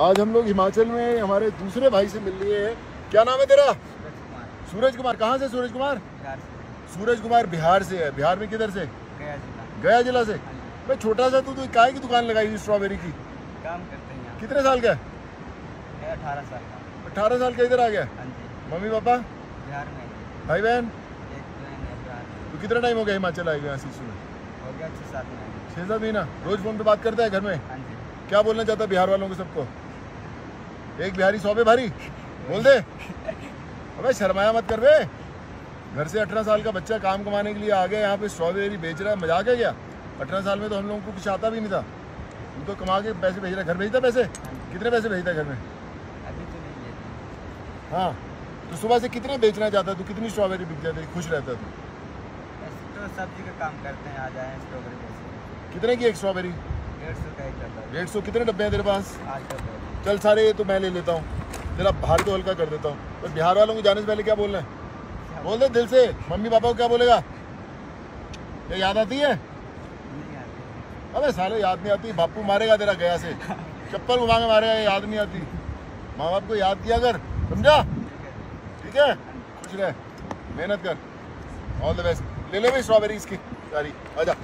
आज हम लोग हिमाचल में हमारे दूसरे भाई से मिल लिए हैं। क्या नाम है तेरा? सूरज कुमार। कहाँ से सूरज कुमार? सूरज कुमार बिहार से है। बिहार में किधर से? गया जिला। से? भाई छोटा सा तू तो काय की दुकान लगाई हुई स्ट्रॉबेरी की? काम करते हैं कितने साल का है? अठारह साल का। अठारह साल का इधर आ गया? हाँ मम्मी पापा? बिहार में भाई बहन है में तो कितना टाइम हो गया हिमाचल आए हुए यहाँ सीसू में? गया छः सात महीने। छः सात महीना? रोज फ़ोन पे बात करता है घर में? हाँ क्या बोलना चाहता है बिहार वालों को सबको? एक बिहारी सौ पे भारी। बोल दे। अबे शर्माया मत कर बे। घर से अठारह साल का बच्चा काम कमाने के लिए आ गया यहाँ पे स्ट्रॉबेरी बेच रहा है। मज़ाक है क्या? अठारह साल में तो हम लोगों को कुछ आता भी नहीं था। तू तो कमा के पैसे भेज रहा घर भेजता पैसे? कितने पैसे भेजता घर में? अभी तो नहीं हाँ। तो सुबह से कितने बेचना चाहता है तू? कितनी स्ट्रॉबेरी बिक जाती खुश रहता तू? तो सब्ज़ी का काम करते हैं आ जाए स्ट्रॉबेरी कितने की एक स्ट्रॉबेरी डेढ़ सौ का एक डब्बा डेढ़ सौ। कितने डब्बे हैं तेरे पास? आठ डब्बा चल सारे, ये तो मैं ले लेता हूँ। तेरा भार तो हल्का कर देता हूँ। पर बिहार वालों को जाने से पहले क्या बोलना है? बोल दे दिल से। मम्मी पापा को क्या बोलेगा? ये याद आती है? अबे साले, याद नहीं आती। बापू मारेगा तेरा गया से। चप्पल घुमा के मारेगा याद नहीं आती। माँ बाप को याद किया कर, समझा? ठीक है? खुश रह। मेहनत कर। ऑल द बेस्ट ले ले भाई स्ट्रॉबेरी इसकी सारी आजा